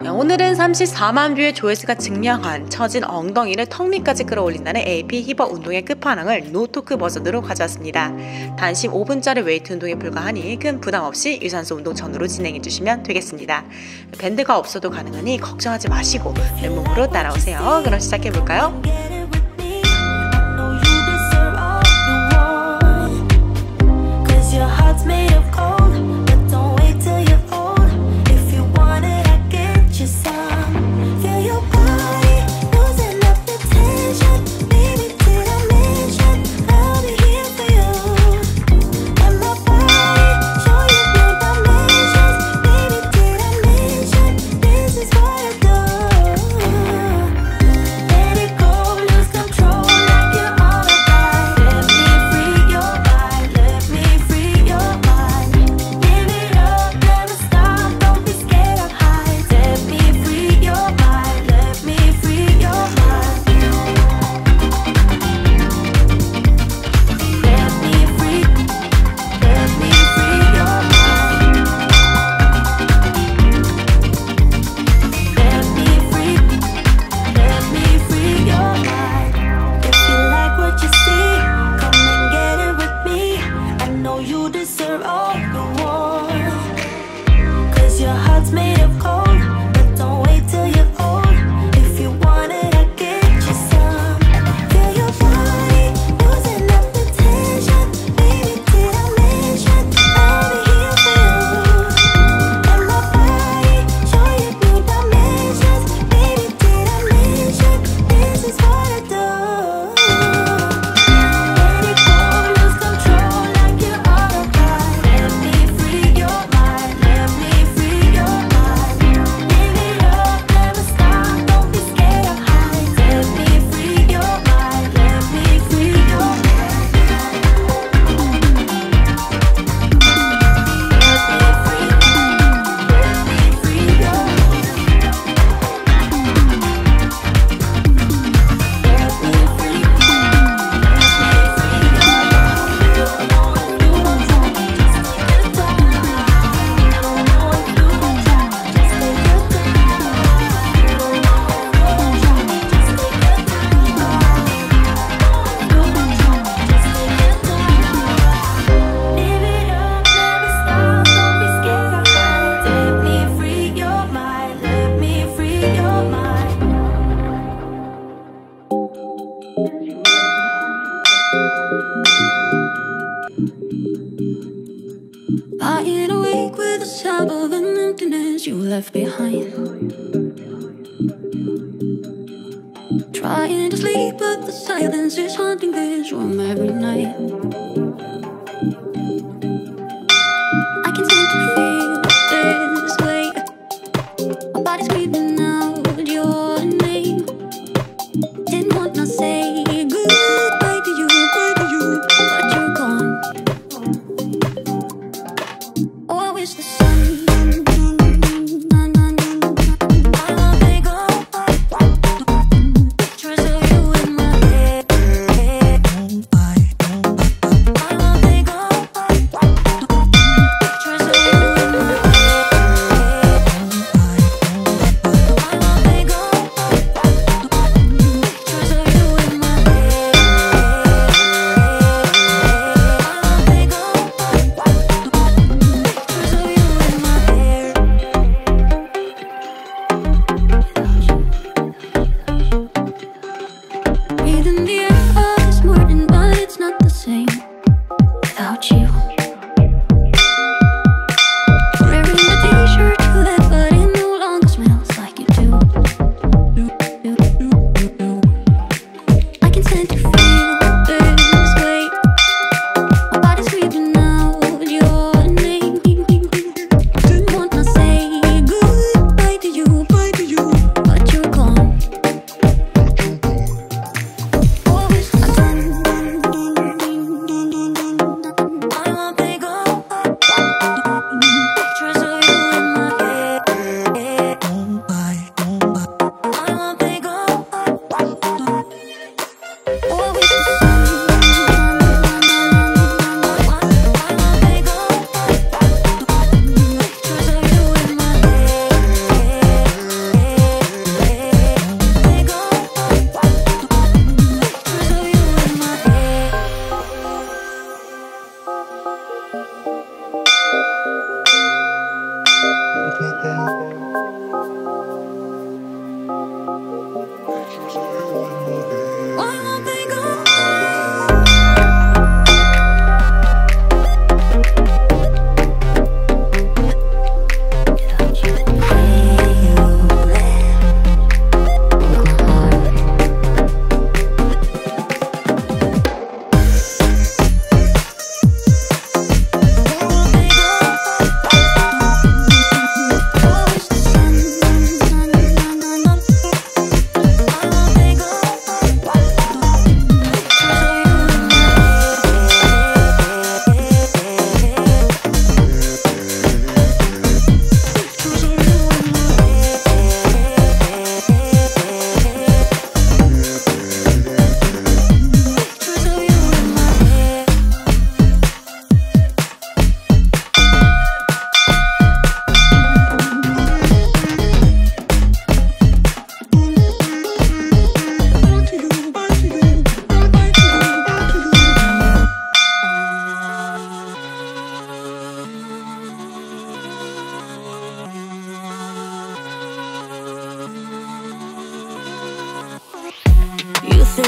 네, 오늘은 34만 뷰의 조회수가 증명한 처진 엉덩이를 턱 밑까지 끌어올린다는 AP 힙업 운동의 끝판왕을 노토크 버전으로 가져왔습니다. 단 15분짜리 웨이트 운동에 불과하니 큰 부담 없이 유산소 운동 전으로 진행해 주시면 되겠습니다. 밴드가 없어도 가능하니 걱정하지 마시고 맨몸으로 따라오세요. 그럼 시작해 볼까요?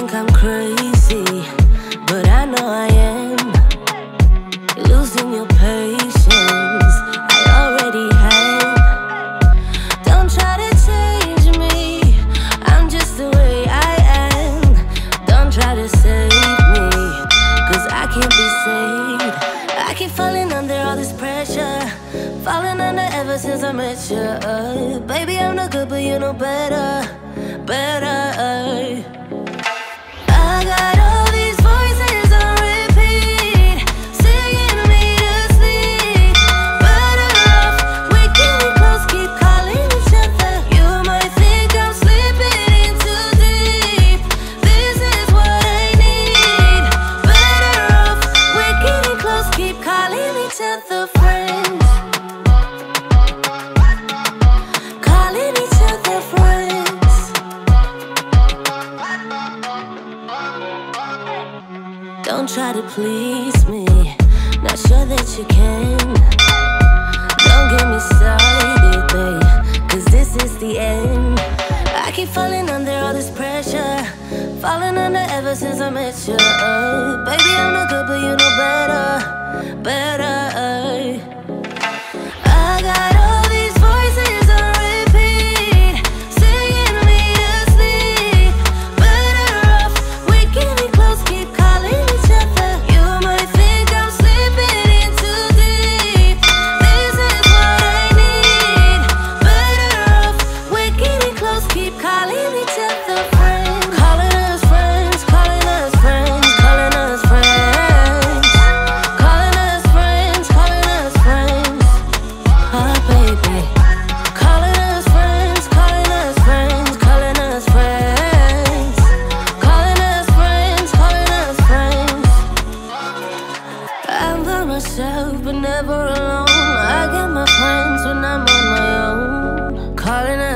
Think I'm crazy, but I know I am losing your patience. I already have. Don't try to change me, I'm just the way I am. Don't try to save me, cause I can't be saved. I keep falling under all this pressure, falling under ever since I met you. Baby, I'm not good, but you know better, better. I keep falling under all this pressure. Falling under ever since I met you. Uh, baby, I'm not good, but you know better. Better.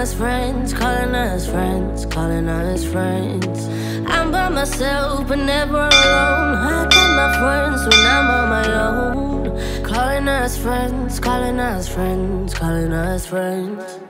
Us friends, calling us friends, calling us friends. I'm by myself, but never alone. I get my friends when I'm on my own. Calling us friends, calling us friends, calling us friends.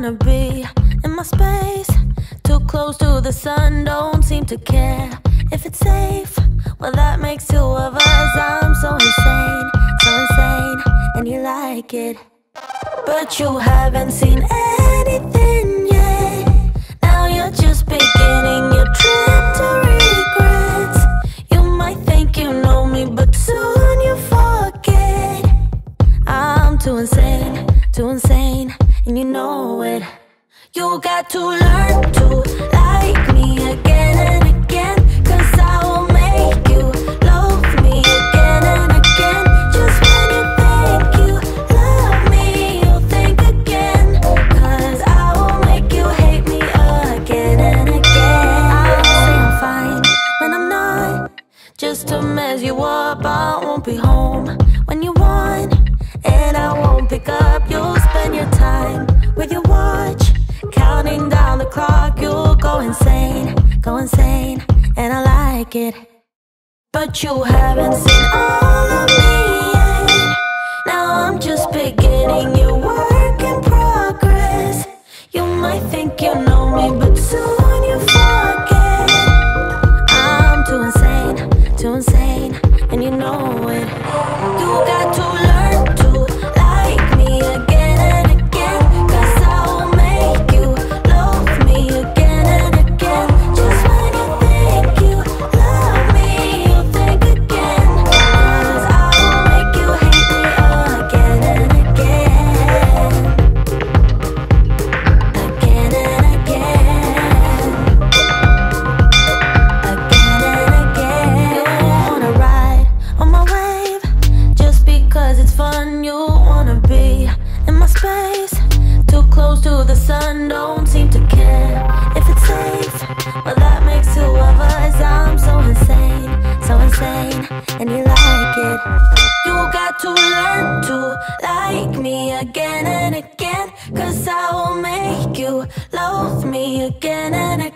Wanna be in my space, too close to the sun. Don't seem to care if it's safe. Well, that makes two of us. I'm so insane, so insane, and you like it, but you haven't seen anything yet. Now you're just beginning your trip to regrets. You might think you know me, but soon you forget. I'm too insane, too insane, and you know it. You got to learn to like me again and again. Cause I will make you love me again and again. Just when you think you love me, you'll think again. Cause I will make you hate me again and again. I'll say I'm fine when I'm not. Just to mess you up, I won't be home when you want. And I won't pick up, you'll your time with your watch. Counting down the clock, you'll go insane, go insane. And I like it. But you haven't seen all of me yet. Now I'm just beginning your work in progress. You might think you know me, but soon you forget. I'm too insane, too insane, again and again.